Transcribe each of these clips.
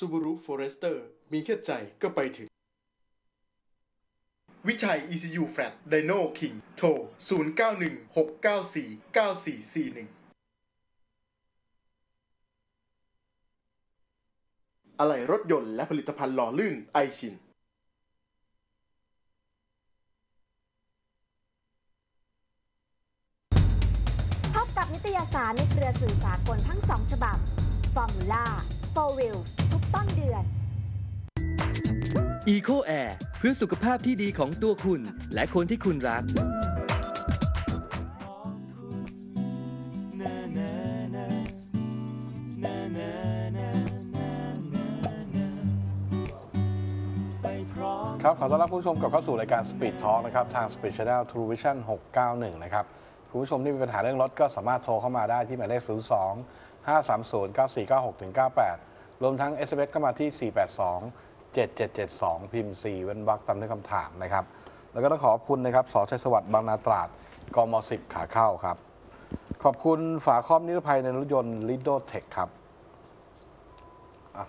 Subaru Forester มีแค่ใจก็ไปถึง วิชัย ECU Flat Dino King โทร 0916949441อะไหล่รถยนต์และผลิตภัณฑ์หล่อลื่นไอชิน พบกับนิตยสารในเครือสื่อสากลทั้งสองฉบับ Formula Four Wheels ต้นเดือน Eco Air เพื่อสุขภาพที่ดีของตัวคุณ และคนที่คุณรัก ครับ ขอต้อนรับคุณผู้ชมกลับเข้าสู่รายการ Speed Talk นะครับ ทาง Speed Channel True Vision 691 นะครับ คุณผู้ชมที่มีปัญหาเรื่องรถก็สามารถโทรเข้ามาได้ที่หมายเลข 02 530 9496 98 รวมทั้ง SMS ก็มาที่ 482 7772 พิมพ์ 4 เว้นวรรคตามด้วยคำถามนะครับ แล้วก็ต้องขอบคุณนะครับสอชัยสวัสดิ์บางนาตราดกม10 ขาเข้าครับ ขอบคุณฝาครอบนิรภัยในรถยนต์ Lido Tech ครับอะ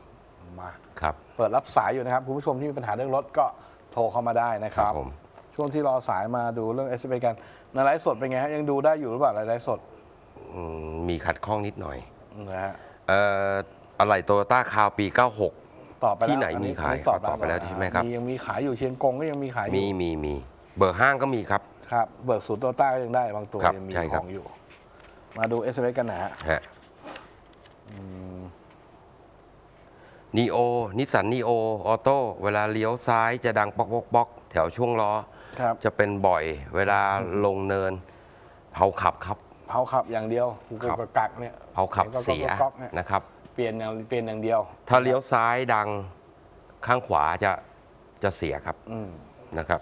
มาครับ เปิดรับสายอยู่นะครับคุณผู้ชมที่มีปัญหาเรื่องรถก็โทรเข้ามาได้นะคครัรับบผมช่วงที่รอสายมาดูเรื่อง s อ p กันในไลฟ์สดเป็นไงฮะยังดูได้อยู่หรือเปล่าในไลฟ์สดอืมมีขัดข้องนิดหน่อยนะฮะเอ่ออะไรโตโยต้าคาวปี 96 ตอบไปแล้วที่ไหนอัมีขายอัตอบตอบไปแล้วใช่ไหมครับ ยังมีขายอยู่เชียงกงก็ยังมีขายอยู่มีมีมีเบอร์ห้างก็มีครับ ครับ เบิกศูนย์โตต้าก็ยังได้บางตัวครับยังมีใช่ขครับองอยู่ มาดู s อ p กันนะฮะฮะนีโอนิสสันนีโอออโต้เวลาเลี้ยวซ้ายจะดังป๊อกป๊อกป๊อกแถวช่วงล้อครับจะเป็นบ่อยเวลาลงเนินเพลาขับครับ เพลาขับอย่างเดียวกูครับกกักเนี่ยเพลาขับก็เสียก๊อกๆเนี่ยนะครับเป ลี่ยนอย่างเปลี่ยนอย่างเดียว ถ้าเลี้ยวซ้ายดังข้างขวาจะจะเสียครับอืมนะครับ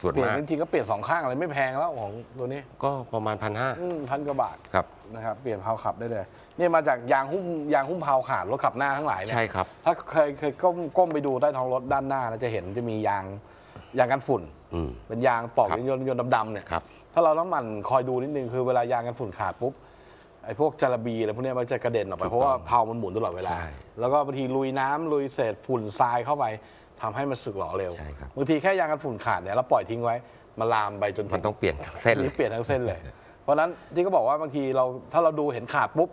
ส่วนเปลี่ยนมากจริงๆก็เปลี่ยนสองข้างเลยไม่แพงแล้วของตัวนี้ก็ประมาณพันห้าอืมพันกว่าบาทครับ นะครับเปลี่ยนเพลาขับได้เลยนี่มาจากยางหุ้มยางหุ้มเพลาขาดรถขับหน้าทั้งหลายเนี่ย ใช่ครับ ถ้าเคยเคยก้มก้มไปดูใต้ท้องรถด้านหน้านะจะเห็นจะมียางยางกันฝุ่น อืม เป็นยางปลอกครับ ยนต์ยนต์ดำๆเนี่ยครับ ถ้าเราต้องหมั่นคอยดูนิดนึงคือเวลายางกันฝุ่นขาดปุ๊บ ไอ้พวกจาระบีอะไรพวกเนี้ยมันจะกระเด็นออกไปถูกต้องเพราะว่าเพลามันหมุนตลอดเวลา ใช่แล้วก็บางทีลุยน้ำลุยเศษฝุ่นทรายเข้าไปทำให้มันสึกหรอเร็วใช่ครับ บางทีแค่ยางกันฝุ่นขาดเนี่ยเราปล่อยทิ้งไว้มันลามไปจนถึ มันต้องเปลี่ยนทั้งเส้นหเลรืยอเปลี่ยนทั้งเส้นเลย เพราะฉะนั้นที่เขาบอกว่าบางทีเราถ้าเราดูเห็นขาดปุ๊บ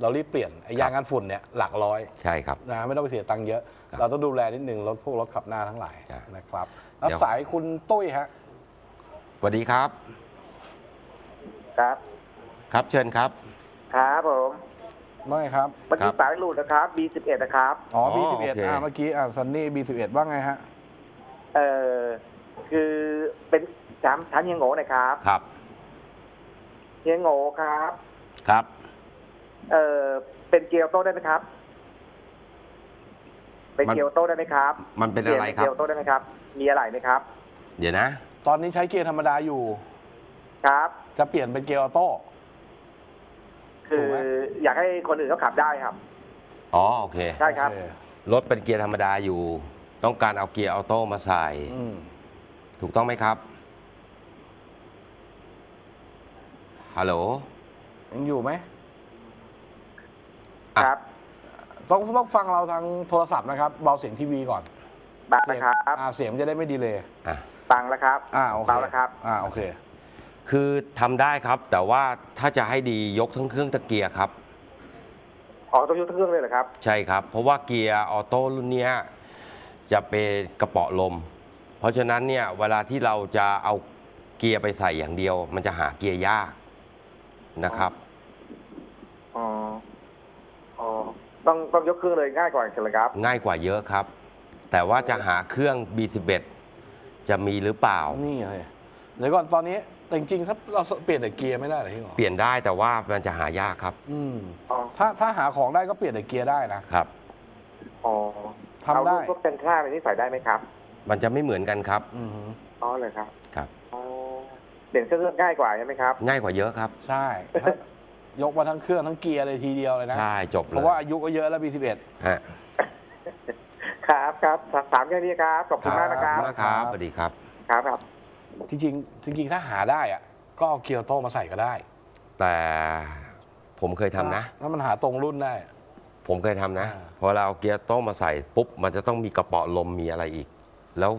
เรารีบเปลี่ยนไอ้ยางกันฝุ่นเนี่ยหลักร้อยใช่ครับ นะไม่ต้องไปเสียตังค์เยอะ ครับเราต้องดูแลนิดนึงรถพวกรถขับหน้าทั้งหลายใช่นะครับรับเดี๋ยว สายคุณตุ้ยฮะสวัสดีครับ ครับ ครับเชิญครับ ครับผมว่าไงครับ เมื่อครักี้บ สายหลุดนะครับ B11 นะครับ อ๋อ อ๋อ B11 โอเคอ่าเมื่อกี้อ่าซันนี่ B11 ว่าไงฮะ เอ่อคือเป็นถามถามเฮียโง่หนะครับครับเฮียโง่ครับ ครับ เอ่อเป็นเกียร์โต้ได้ไหมครับ เป็นมัน เกียร์โต้ได้ไหมครับมันเป็นอะไรครัเกีบยร์โต้ได้ไหมครับ มีอะไรไหมครับ เดี๋ยวนะ ตอนนี้ใช้เกียร์ธรรมดาอยู่ ครับ จะเปลี่ยนเป็นเกียร์ออโต้ คืถูอกไหม อยากให้คนอื่นเขาขับได้ครับ อ๋อโอเค ใช่ครับ โอเรถเป็นเกียร์ธรรมดาอยู่ ต้องการเอาเกียร์ออโต้มาใส่ อืมถูกต้องไหมครับ ฮัลโหลยังอยู่ไหมอะครับต้องต้องฟังเราทางโทรศัพท์นะครับ เบาเสียงทีวีก่อนบังเสีนะยงครับอ่าเสียงมันจะได้ไม่ดีเลยอะบังแล้วครับอ่าโอเคเบาแล้วครับ อ่าโอเค คือทำได้ครับ แต่ว่าถ้าจะให้ดียกทั้งเครื่องตะเกียร์ครับ อ๋อต้องยกทั้งเครื่องเลยเหรอครับ ใช่ครับ เพราะว่าเกียร์ออโต้รุ่นเนี้ยจะเป็นกระเป๋อลม เพราะฉะนั้นเนี่ยเวลาที่เราจะเอาเกียร์ไปใส่อย่างเดียว มันจะหาเกียร์ยากนะครับ อ๋อ อ๋อ ต้องต้องยกเครื่องเลยง่ายกว่าใช่ไหมครับ ง่ายกว่าเยอะครับ แต่ว่าจะหาเครื่อง B11 จะมีหรือเปล่า นี่เลยเดี๋ยวก่อนตอนนี้ แต่จริงๆถ้าเราเปลี่ยนแต่เกียร์ไม่ได้เหรอพี่หมอเปลี่ยนได้แต่ว่ามันจะหายากครับอืมอ๋อถ้าถ้าหาของได้ก็เปลี่ยนแต่เกียร์ได้นะครับ อ๋อทำได้ เอาลูกพวกกันข้างในนี่ใส่ได้ไหมครับมันจะไม่เหมือนกันครับ อืมอ๋อเลยครับครับ อ๋อเปลี่ยนเครื่องง่ายกว่าใช่ไหมครับ ง่ายกว่าเยอะครับใช่ถ้ายกมาทั้งเครื่องทั้งเกียร์เลยทีเดียวเลยนะ ใช่จบเลยเพราะว่าอายุก็เยอะแล้ว B11 ฮะครับครับถามแค่นี้ครับขอบคุณมากนะครับมากครับสวัสดีครับ ครับครับ จริงๆจริงๆถ้าหาได้อะก็เอาเกียร์โต้มาใส่ก็ได้แต่ผมเคยทำนะ ถ้ามันหาตรงรุ่นได้ ผมเคยทำนะ อ่า พอเราเอาเกียร์โต้มาใส่ปุ๊บ มันจะต้องมีกระเป๋อลมมีอะไรอีก แล้ว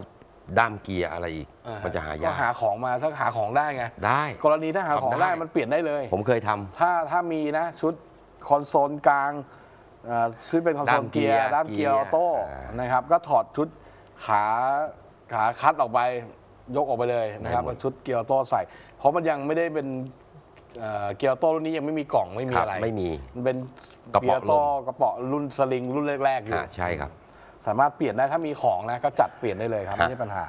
ด้ามเกียร์อะไรอีก อ่ามันจะหายากก็หาของมาถ้าหาของได้ไง ได้ กรณีถ้าหาของทำได้ได้ มันเปลี่ยนได้เลย ผมเคยทำ ถ้าถ้ามีนะชุดคอนโซลกลางเอ่อชุดเป็นคอนโซลด้ามเกีเกียยร์ร์ด้ามเกียร์เกีอยร์อโต้อ่าน นะครับ ก็ถอดชุดขาขาคัดออกไป ยกออกไปเลยนะครับได้หมดแล้วชุดเกียร์ออโต้ใส่ เพราะมันยังไม่ได้เป็นเอ่อเกียร์ออโต้รุ่นนี้ยังไม่มีกล่องไม่มีครับอะไรไม่มีมันเป็นกระเกียเป๋าร์ออโต้ลมกระเป๋ารุ่นสลิงรุ่นแรกๆอยู่ อ่าใช่ครับ สามารถเปลี่ยนได้ถ้ามีของนะ ก็จัดเปลี่ยนได้เลยครับ ฮะ ไม่ใช่ปัญหา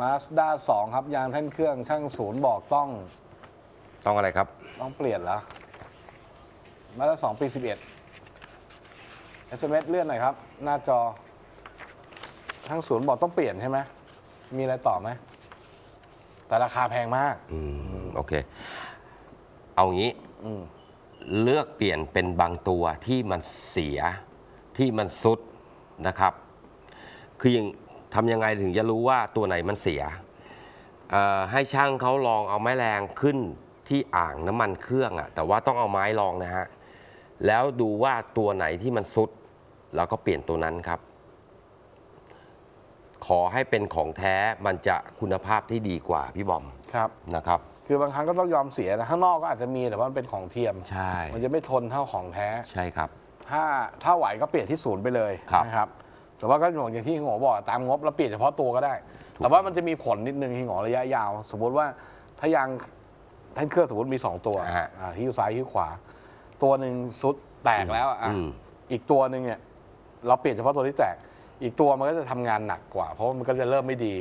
Mazda 2 ครับ ยางแท่นเครื่องช่างศูนย์บอกต้องต้องอะไรครับ ต้องเปลี่ยนแล้วมาแล้วสองปีสิบเอ็ด SMS เลื่อนหน่อยครับ หน้าจอทางศูนย์บอกต้องเปลี่ยนใช่ไหม มีอะไรต่อไหม แต่ราคาแพงมาก อืมโอเค เอางี้อืมเลือกเปลี่ยนเป็นบางตัวที่มันเสียที่มันซุดนะครับ คือยังทำยังไงถึงจะรู้ว่าตัวไหนมันเสียเอ่อให้ช่างเขาลองเอาไม้แรงขึ้นที่อ่างน้ำมันเครื่องอะแต่ว่าต้องเอาไม้ลองนะฮะ แล้วดูว่าตัวไหนที่มันซุด แล้วก็เปลี่ยนตัวนั้นครับ ขอให้เป็นของแท้มันจะคุณภาพที่ดีกว่าพี่บอมครับนะครับ คือบางครั้งก็ต้องยอมเสียนะข้างนอกก็อาจจะมีแต่ว่ามันเป็นของเทียม ใช่มันจะไม่ทนเท่าของแท้ ใช่ครับ ถ้าถ้าไหวก็เปลี่ยนที่ศูนย์ไปเลยครับ นะครับแต่ว่าก็อย่างที่หมอบอกตามงบเราเปลี่ยนเฉพาะตัวก็ได้ แต่ว่ามันจะมีผลนิดนึงที่หมอระยะยาว สมมติว่าถ้ายางแท่นเครื่องสมมติมี 2 ตัวฮะอ่าที่อยู่ซ้ายที่ขวา ตัวหนึ่งซุดแตกแล้วอะอืม อีกตัวหนึ่งเนี่ยเราเปลี่ยนเฉพาะตัวที่แตก อีกตัวมันก็จะทำงานหนักกว่า เพราะว่ามันก็จะเริ่มไม่ดี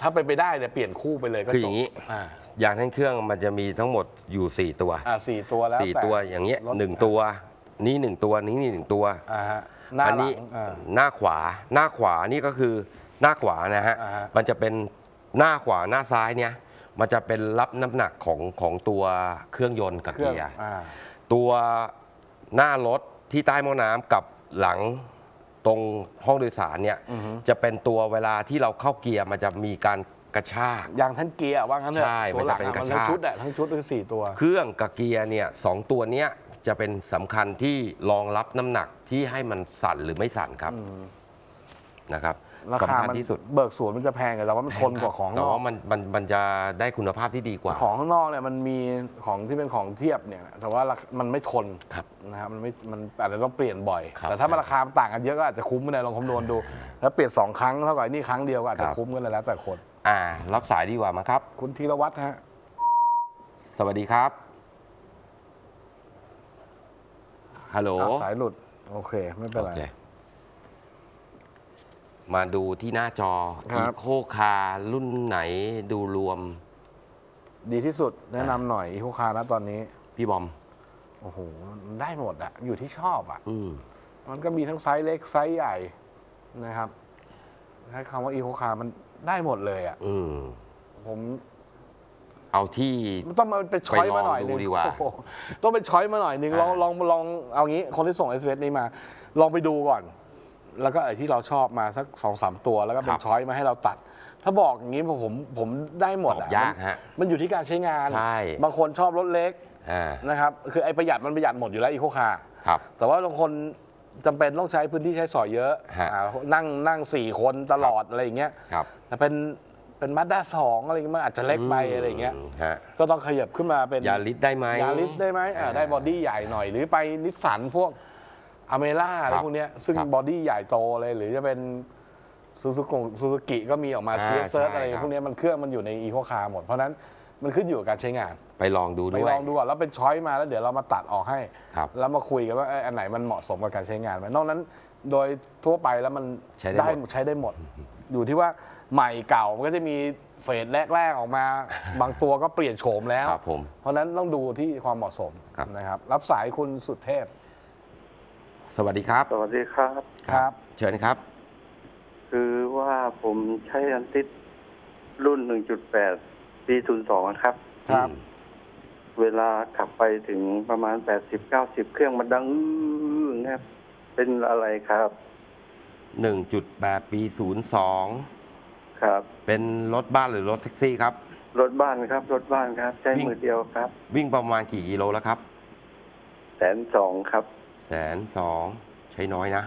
ถ้าเป็นไปได้เนี่ยเปลี่ยนคู่ไปเลยก็คือจอบย่างนี้ อ่ายางแท่นเครื่องมันจะมีทั้งหมดอยู่ 4 ตัวอ่าสี่ตัวแล้วสี่แตัวอย่างเงี้ยรถหนึ่งตัว นี้หนึ่งตัวนี้นี่หนึ่งตัวอ่าฮะหน้าอัหลันี้งอ่า หน้าขวาหน้าขวานี่ก็คือหน้าขวานะฮะอ่าฮะ มันจะเป็นหน้าขวาหน้าซ้ายเนี่ยมันจะเป็นรับน้ำหนักของของตัวเครื่องยนต์กับเครื่องเกียร์ อ่า ตัวหน้ารถที่ใต้หม้อน้ำกับหลัง ตรงห้องโดยสารเนี่ยอือฮึ จะเป็นตัวเวลาที่เราเข้าเกียร์มันจะมีการกระชากยางท่านเกียร์ว่างั้นเถอะใช่ตัวหลังมันจะเป็นอะมันกระทั้งชากชุดอะทั้งชุดคือสี่ตัว เครื่องกับเกียร์เนี่ยสองตัวเนี้ยจะเป็นสำคัญที่รองรับน้ำหนักที่ให้มันสั่นหรือไม่สั่นครับอืมนะครับ ราคาสำคัญมันที่สุด เบิกสวนมันจะแพงแต่ว่ามันทนกว่าของแต่นอกว่ามันมันมันจะได้คุณภาพที่ดีกว่า ของข้างนอกเนี่ยมันมีของที่เป็นของเทียบเนี่ยแต่ว่าราคามันไม่ทนครับนะครับมันไม่มันอาจจะต้องเปลี่ยนบ่อย ครับแต่ถ้ามันราคามันต่างกันเยอะก็อาจจะคุ้มไม่ได้ลองคำนวณดูแล้วเปลี่ยนสองครั้งเท่ากับไอ้นี่ครั้งเดียวก็อาจจะคุ้มกันเลยแล้วแต่คนอ่า รับสายดีกว่ามั้งครับ คุณธีรวัตรฮะสวัสดีครับ ฮัลโหล อ้าวสายหลุดโอเคไม่เป็นไรโอเค มาดูที่หน้าจอครับอีโคคาร์รุ่นไหนดูรวม ดีที่สุดแนะนำหน่อยอีโคคาร์นะตอนนี้ พี่บอม โอ้โหมันได้หมดอะอยู่ที่ชอบอะอืมมันก็มีทั้งไซส์เล็กไซส์ใหญ่นะครับใช้คำว่าอีโคคาร์มันได้หมดเลยอะอืมผมเอาที่ มันต้องมาเป็น choice มาหน่อยนึงไปลองดูดีกว่า โอ้โหต้องเป็น choice มาหน่อยนึงลองอ่าลองลองเอางี้คนที่ส่งเอสเนี้ยมา ลองไปดูก่อน แล้วก็ไอ้ที่เราชอบมาสักสองสามตัว แล้วก็เป็น choice มาให้เราตัด ถ้าบอกอย่างนี้ผมผมได้หมดตอบยากอะมันฮะมันอยู่ที่การใช้งาน ใช่ บางคนชอบรถเล็กอ่านะครับคือไอ้ประหยัดมันประหยัดหมดอยู่แล้วอีโคคาร์ ครับ แต่ว่าบางคนจำเป็นต้องใช้พื้นที่ใช้สอยเยอะฮะ อ่านั่งนั่งสี่คนตลอดอะไรอย่างเงี้ยครับแต่เป็นเป็นมาสด้าสองอะไรเงี้ยมันอาจจะเล็กไปอะไรอย่างเงี้ยฮะก็ต้องขยับขึ้นมาเป็นยาริสได้ไหม ยาริสได้ไหมอ่า ได้ body ใหญ่หน่อย หรือไปนิสสันพวก อัลเมร่าอะไรครับพวกเนี้ยซึ่งครับ body ใหญ่โตเลย หรือจะเป็นซูซูกิซูซูกิก็มีออกมาอ่าเซียเซิร์ใช่อะไรครับ พวกเนี้ยมันเครื่องมันอยู่ในอีโคคาร์หมด เพราะฉะนั้นมันขึ้นอยู่กับการใช้งาน ไปลองดูไปด้วย ลองดูก่อนแล้วเป็นช้อยมาแล้วเดี๋ยวเรามาตัดออกให้ ครับแล้วมาคุยกันว่าเอ้ยอันไหนมันเหมาะสมกับการใช้งานไหมนอกนั้นโดยทั่วไปแล้วมันใช้ได้หมด ใช้ได้หมด อยู่ที่ว่าใหม่เก่ามันก็จะมีเฟสแรก ๆ ออกมา บางตัวก็เปลี่ยนโฉมแล้ว ครับผม เพราะฉะนั้นต้องดูที่ความเหมาะสมครับ นะครับ รับสายคุณสุดเทพ สวัสดีครับ สวัสดีครับ ครับ เชิญครับ คือว่าผมใช้อันติดรุ่น 1.8 ปี02ครับ ครับ เวลาขับไปถึงประมาณ 80-90 เครื่องมันดังอื้อนะครับ เป็นอะไรครับ 1.8 ปี 02 ครับ เป็นรถบ้านหรือรถแท็กซี่ครับ รถบ้านครับ รถบ้านครับ ใช้วิ่งมือเดียวครับ วิ่งประมาณกี่กิโลแล้วครับ แสนสองครับ แสนสองใช้น้อยนะ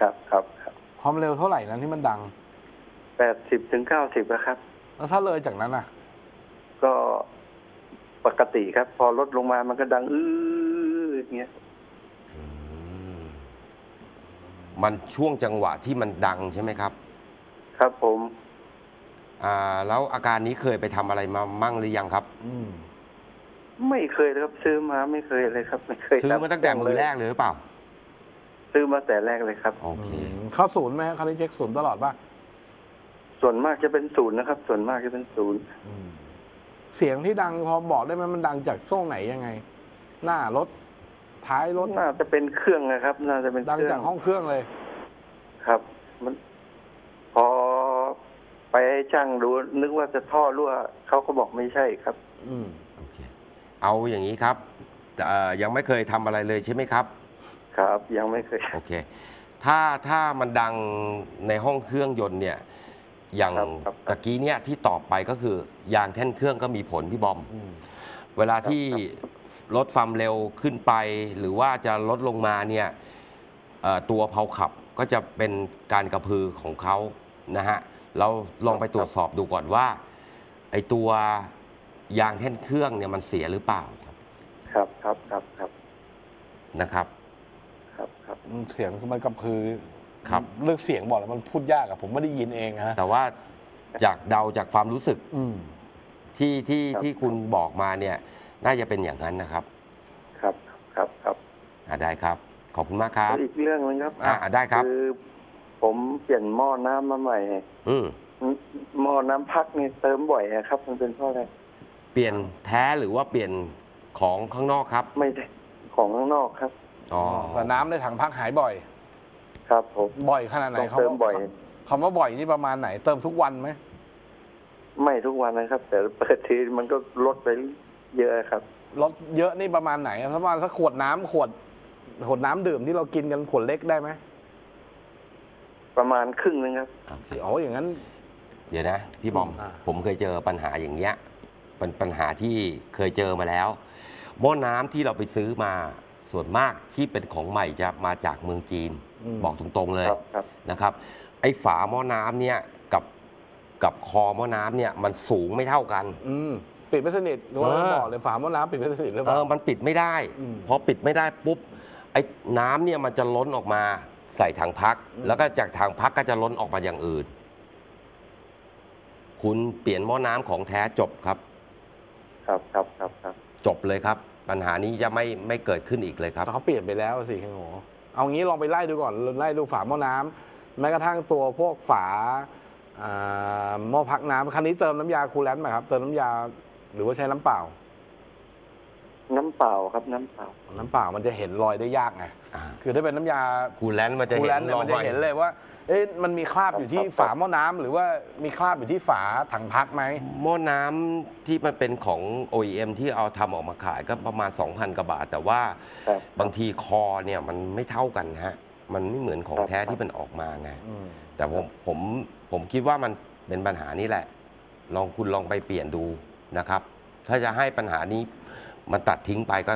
ครับครับครับความเร็วเท่าไหร่นั้นที่มันดัง แปดสิบถึงเก้าสิบนะครับ แล้วถ้าเลยจากนั้นอะ ก็ปกติครับ พอลดลงมามันก็ดังอื้ออย่างเงี้ยอืมมันช่วงจังหวะที่มันดังใช่ไหมครับ ครับผม อ่า แล้วอาการนี้เคยไปทำอะไรมามั่งหรือยังครับ อืม ไม่เคยเลยครับ ซื้อมาไม่เคยเลยครับ ไม่เคยซื้อมาตั้งแต่มือแรกเลยหรือเปล่า ซื้อมาแต่แรกเลยครับ โอเคเข้าศูนย์ไหมคันนี้เช็คศูนย์ตลอดป่ะส่วนมากจะเป็นศูนย์นะครับ ส่วนมากจะเป็นศูนย์เสียงที่ดังพอบอกได้ไหมมันดังจากช่วงไหนยังไง หน้ารถท้ายรถน่าจะเป็นเครื่องนะครับ น่าจะเป็นดังเครื่จากห้องเครื่องเลย ครับ มัน พอไปให้ช่างดูนึกว่าจะท่อรั่วเขาก็บอกไม่ใช่ครับ อืมโอ เคเอาอย่างนี้ครับเอ่อยังไม่เคยทำอะไรเลยใช่ไหมครับ ครับ ยังไม่เคย โอเค ถ้าถ้ามันดังในห้องเครื่องยนต์เนี่ย อย่างครับครับ ตะกี้เนี่ยที่ตอบไปก็คือยางแท่นเครื่องก็มีผลพี่บอมอืมเวลาที่ลดความเร็วขึ้นไป หรือว่าจะลดลงมาเนี่ยเอ่อตัวเพลาขับก็จะเป็นการกระพือของเขานะฮะ เราลองไปตรวจสอบดูก่อนว่าไอตัว ยางแท่นเครื่องเนี่ยมันเสียหรือเปล่าครับครับครับครับครับนะครับ ครับครับเสียงคือมันกระพือครับ เรื่องเสียงบอกแล้วมันพูดยากอะผมไม่ได้ยินเองนะแต่ว่าจากเดาจากความรู้สึกอืม ที่ที่ครับ ที่คุณบอกมาเนี่ย น่าจะเป็นอย่างนั้นนะครับครับครับครับอ่าได้ครับ ขอบคุณมากครับ แล้วอีกเรื่องหนึงครับอ่าได้ครับ คือผมเปลี่ยนหม้อน้ำมาใหม่อืมหม้อน้ำพักนี่เติมบ่อยอะครับ มันเป็นเพราะอะไร เปลี่ยนแท้หรือว่าเปลี่ยนของข้างนอกครับไม่ได้ของข้างนอกครับ อ๋อแต่น้ำในถังพักหายบ่อย ครับผมบ่อยขนาดไหนต้องเติมคำว่าบ่อย คำว่าบ่อยนี่ประมาณไหน เติมทุกวันไหมไม่ทุกวันนะครับ แต่เปิดทีมันก็ลดไปเยอะครับ ลดเยอะนี่ประมาณไหนประมาณสักขวดน้ำขวดขวดน้ำดื่มที่เรากินกันขวดเล็กได้ไหมประมาณครึ่งนึงครับ โอเคโอ้อย่างนั้น เดี๋ยวนะ พี่บอม อ่า ผมเคยเจอปัญหาอย่างเงี้ย เป็นปัญหาที่เคยเจอมาแล้วหม้อน้ำที่เราไปซื้อมาส่วนมากที่เป็นของใหม่จะมาจากเมืองจีนมบอกตรงๆเลยครับครับนะครับ ไอ้ฝาหม้อน้ำเนี่ยกับกับคอหม้อน้ำเนี่ยมันสูงไม่เท่ากัน อืมปิดไม่สนิทหรือว่าเออบอกเลยฝาหม้อน้ำปิดไม่สนิทหรือเปเอล่าอมันปิดไม่ได้อืมพอปิดไม่ได้ปุ๊บไอ้น้ำเนี่ยมันจะล้นออกมาใส่ถังพักอืมแล้วก็จากถังพักก็จะล้นออกมาอย่างอื่น คุณเปลี่ยนหม้อน้ำของแท้จบครับ ครับครับครับครับจบเลยครับ ปัญหานี้จะไม่ไม่เกิดขึ้นอีกเลยครับ แต่เขาเปลี่ยนไปแล้วสิคุณโหเอางี้ลองไปไล่ดูก่อนไล่ดูฝาหม้อน้ำแม้กระทั่งตัวพวกฝาอ่าหม้อพักน้ำคันนี้เติมน้ำยาคูลแลนต์ไหมครับ เติมน้ำยาหรือว่าใช้น้ำเปล่า น้ำเปล่าครับน้ำเปล่า น้ำเปล่ามันจะเห็นรอยได้ยากไง อ่าคือถ้าเป็นน้ำยาคูลแลนด์มันจะคูลเห็แลนนต์เนี่ยรอมันจะย เห็นเลยว่า เอ๊ะมันมีคราบอยู่ที่ครับฝาหม้อน้ำหรือว่ามีคราบอยู่ที่ฝาถังพักไหม หม้อน้ำที่มันเป็นของ OEM ที่เอาทำออกมาขายก็ประมาณ 2,000กว่าบาท แต่ว่าครับ บางทีคอเนี่ยมันไม่เท่ากันฮะ มันไม่เหมือนของครับแท้ที่มันออกมาไง อืมแต่ผมผมผมคิดว่ามันเป็นปัญหานี้แหละ ลองคุณลองไปเปลี่ยนดูนะครับ ถ้าจะให้ปัญหานี้ มันตัดทิ้งไปก็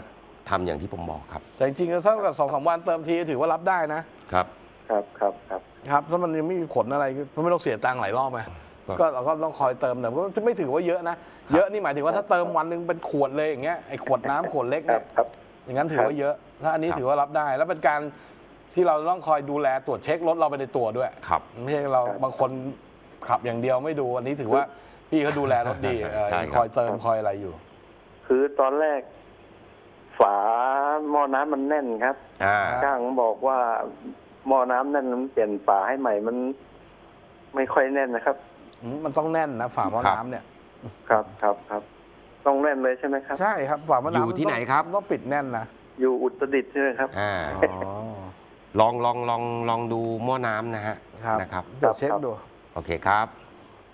ทำอย่างที่ผมบอกครับ แต่จริงๆถ้าเกิดสองสามวันเติมทีถือว่ารับได้นะครับ ครับครับครับ ครับถ้ามันยังไม่มีผลอะไรก็ไม่ต้องเสียตังค์หลายรอบไงครับก็เราก็ต้องคอยเติมแต่ก็ไม่ถือว่าเยอะนะ เยอะนี่หมายถึงว่าถ้าเติมวันหนึ่งเป็นขวดเลยอย่างเงี้ยไอ้ขวดน้ำขวดเล็กครัเนี่บย ครับ อย่างนั้นถือว่าเยอะ ถ้าอันนี้ครับ ถือว่ารับได้ แล้วเป็นการที่เราต้องคอยดูแลตรวจเช็ครถเราไปในตัวด้วย ครับ ไม่ใช่เราครับบางคนขับอย่างเดียวไม่ดู อันนี้ถือว่าพี่เขาดูแลรถดีเออใช่ครับ คอยเติมคอยอะไรอยู่ คือตอนแรก ฝาหม้อน้ำมันแน่นครับอ่าช่างบอกว่าหม้อน้ำแน่นมันเปลี่ยนฝาให้ใหม่มัน ไม่ค่อยแน่นนะครับ อืมมันต้องแน่นนะฝาหม้อครับน้ำเนี่ย ครับครับครับต้องแน่นเลยใช่ไหมครับ ใช่ครับฝาหม้อน้ำอยู่ที่ไหนครับ ต้องปิดแน่นนะอยู่อุตรดิตถ์ใช่ไหมครับ อ่าอ๋อลองลองลองลองดูหม้อน้ำนะฮะครับนะครับ เดี๋ยวเช็คดู โอเคครับ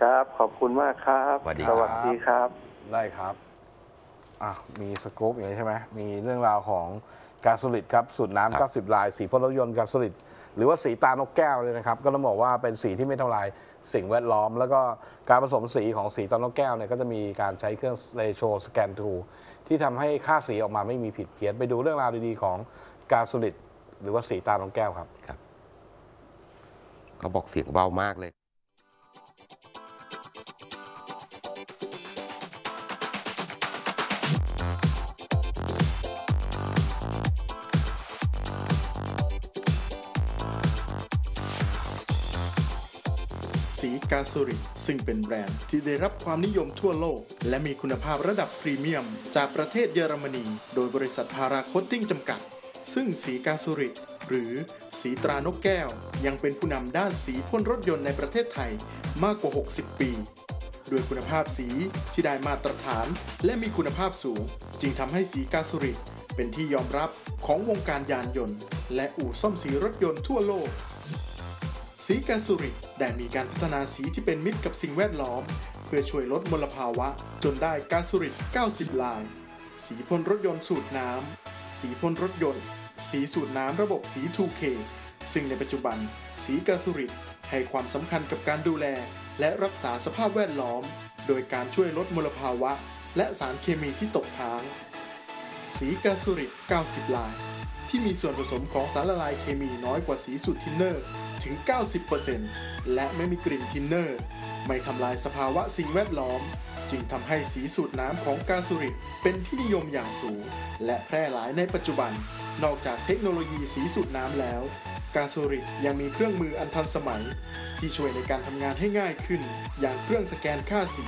ครับ ขอบคุณมากครับ สวัสดีสครับวัสดีครับ ได้ครับ อะมีสกู๊ปอย่างนี้ใช่ไหมมีเรื่องราวของการสลิดครับสูตรครับน้ำ90 ลาย สีพ่นรถยนต์การสลิดหรือว่าสีตานกแก้วเลยนะครับ ก็ต้องบอกว่าเป็นสีที่ไม่ทำลายสิ่งแวดล้อม แล้วก็การผสมสีของสีตานกแก้วเนี่ยก็จะมีการใช้เครื่องเรโชสแกนทูที่ทำให้ค่าสีออกมาไม่มีผิดเพี้ยนไปดูเรื่องราวดีๆของกาสุลิดหรือว่าสีตาลงแก้วครับครับเขาบอกเสียงเบามากเลย สีกาสุริ ซึ่งเป็นแบรนด์ที่ได้รับความนิยมทั่วโลก และมีคุณภาพระดับพรีเมียม จากประเทศเยอรมนี โดยบริษัทพาราโคตติ้งจำกัด ซึ่งสีกาสุริ หรือสีตรานกแก้ว ยังเป็นผู้นำด้านสีพ่นรถยนต์ในประเทศไทยมากกว่า 60 ปีด้วยคุณภาพสีที่ได้มาตรฐานและมีคุณภาพสูง จึงทำให้สีกาสุริ เป็นที่ยอมรับของวงการยานยนต์ และอู่ซ่อมสีรถยนต์ทั่วโลก สีกาสุริได้มีการพัฒนาสีที่เป็นมิตรกับสิ่งแวดล้อม เพื่อช่วยลดมลภาวะ จนได้กาสุริ90 ลาย สีพ่นรถยนต์สูตรน้ำ สีพ่นรถยนต์ สีสูตรน้ำระบบสี 2K ซึ่งในปัจจุบัน สีกาสุริให้ความสำคัญกับการดูแล และรักษาสภาพแวดล้อม โดยการช่วยลดมลภาวะ และสารเคมีที่ตกค้าง สีกาสุริ90 ลาย ที่มีส่วนผสมของสารละลายเคมีน้อยกว่าสีสูตรทินเนอร์ ถึง 90%และไม่มีกลิ่นทินเนอร์ ไม่ทำลายสภาวะสิ่งแวดล้อม จึงทำให้สีสูตรน้ำของกาสุริเป็นที่นิยมอย่างสูง และแพร่หลายในปัจจุบัน นอกจากเทคโนโลยีสีสูตรน้ำแล้ว กาสุริยังมีเครื่องมืออันทันสมัย ที่ช่วยในการทำงานให้ง่ายขึ้น อย่างเครื่องสแกนค่าสี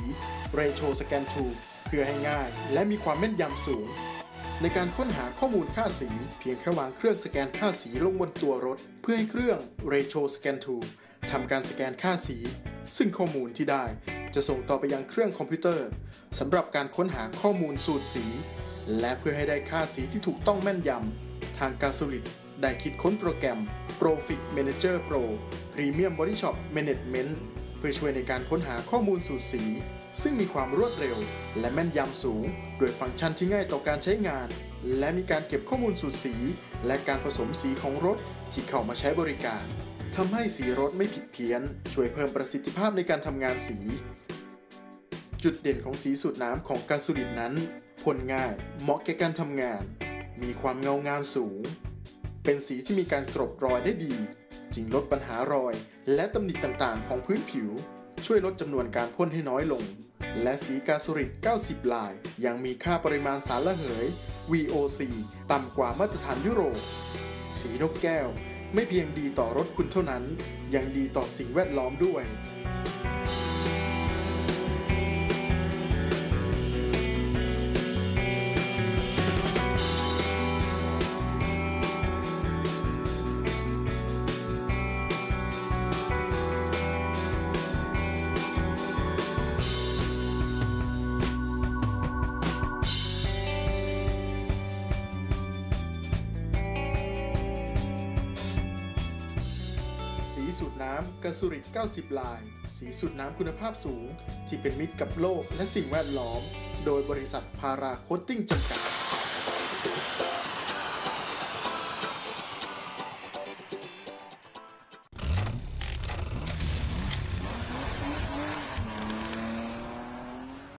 Ratio Scan Tool เพื่อให้ง่าย และมีความแม่นยำสูง ในการค้นหาข้อมูลค่าสี เพียงแค่วางเครื่องสแกนค่าสีลงบนตัวรถ เพื่อให้เครื่อง Ratio Scan Tool ทำการสแกนค่าสี ซึ่งข้อมูลที่ได้จะส่งต่อไปยังเครื่องคอมพิวเตอร์สำหรับการค้นหาข้อมูลสูตรสี และเพื่อให้ได้ค่าสีที่ถูกต้องแม่นยำ ทางการสูลิดได้คิดค้นโปรแกรม Profit Manager Pro Premium Body Shop Management เพื่อช่วยในการค้นหาข้อมูลสูตรสี ซึ่งมีความรวดเร็ว และแม่นยำสูง โดยฟังก์ชันที่ง่ายต่อการใช้งาน และมีการเก็บข้อมูลสูตรสี และการผสมสีของรถที่เข้ามาใช้บริการทำให้สีรถไม่ผิดเพี้ยน ช่วยเพิ่มประสิทธิภาพในการทำงานสี จุดเด่นของสีสูตรน้ำของกาสูลินนั้นพ่นง่ายเหมาะแก่การทำงาน มีความเงางามสูง เป็นสีที่มีการกรบรอยได้ดี จึงลดปัญหารอย และตำหนิต่างๆ ของพื้นผิว ช่วยลดจำนวนการพ่นให้น้อยลง และสีกาสุริต90 ลาย ยังมีค่าปริมาณสารละเหย VOC ต่ำกว่ามาตรฐานยุโรป สีนกแก้ว ไม่เพียงดีต่อรถคุณเท่านั้น ยังดีต่อสิ่งแวดล้อมด้วยำกระสุริต90 ลาย สีสุดน้ำคุณภาพสูง ที่เป็นมิตรกับโลกและสิ่งแวดล้อม โดยบริษัทพาราโคตติ้งจำกัด